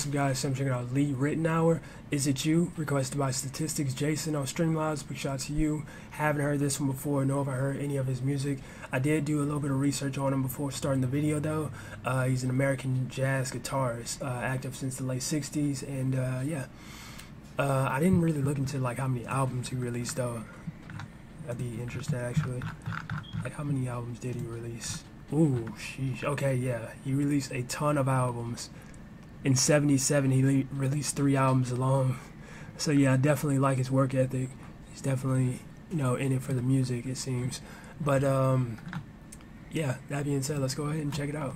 What's up, guys? I'm checking out Lee Ritenour. Is it you? Requested by Statistics Jason on Streamlabs. Big shout out to you. Haven't heard this one before, nor have I heard any of his music. I did do a little bit of research on him before starting the video, though. Uh, he's an American jazz guitarist, uh, active since the late 60s, and uh, yeah. Uh, I didn't really look into like how many albums he released, though. That'd be interesting, actually. Like, how many albums did he release? Ooh, sheesh. Okay, yeah. He released a ton of albums in 77 he le- released three albums alone. So yeah i definitely like his work ethic. He's definitely you know in it for the music it seems. But um yeah that being said let's go ahead and check it out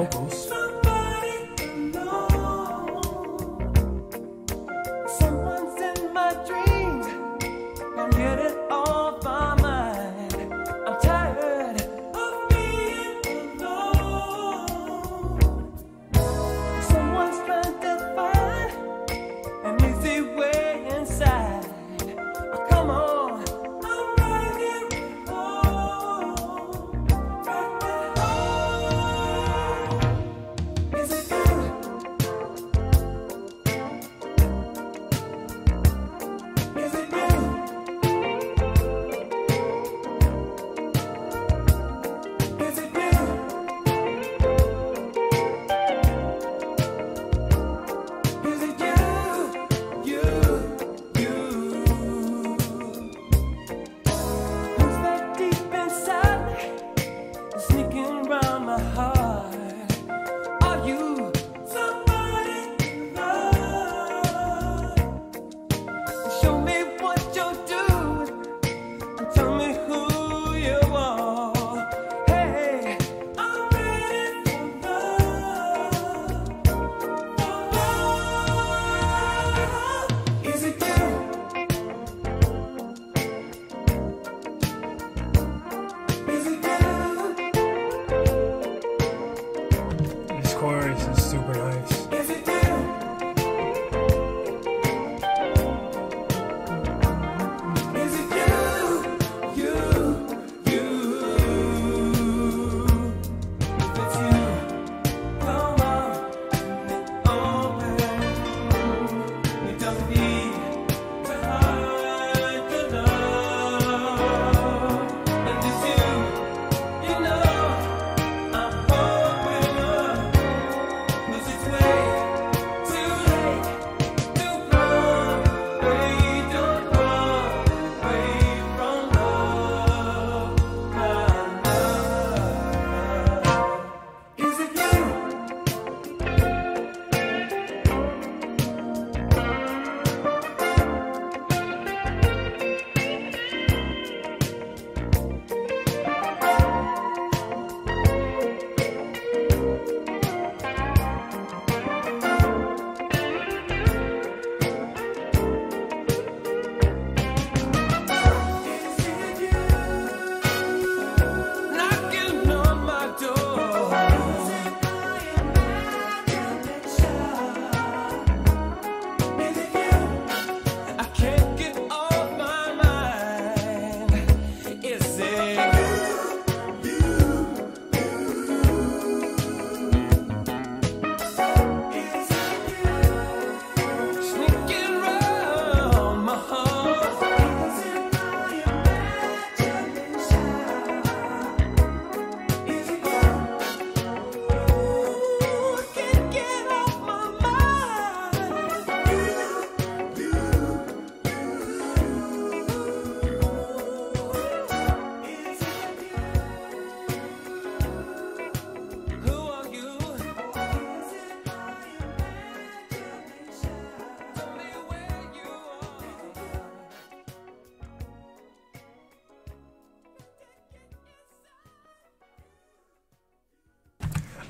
August.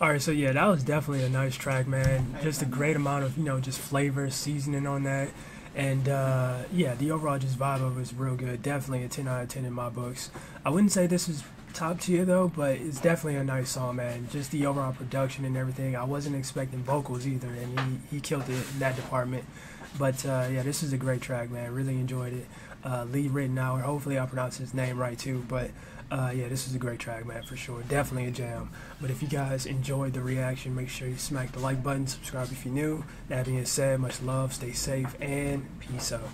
All right, so yeah, that was definitely a nice track, man. Just a great amount of you know just flavor, seasoning on that, and uh, yeah, the overall just vibe of it was real good. Definitely a ten out of ten in my books. I wouldn't say this is top tier though, but it's definitely a nice song, man. Just the overall production and everything. I wasn't expecting vocals either, and he, he killed it in that department. But uh, yeah, this is a great track, man. Really enjoyed it. Uh, Lee Ritenour. Hopefully, I pronounced his name right too. But uh, yeah, this is a great track, man, for sure. Definitely a jam. But if you guys enjoyed the reaction, make sure you smack the like button, subscribe if you're new. That being said, much love, stay safe, and peace out.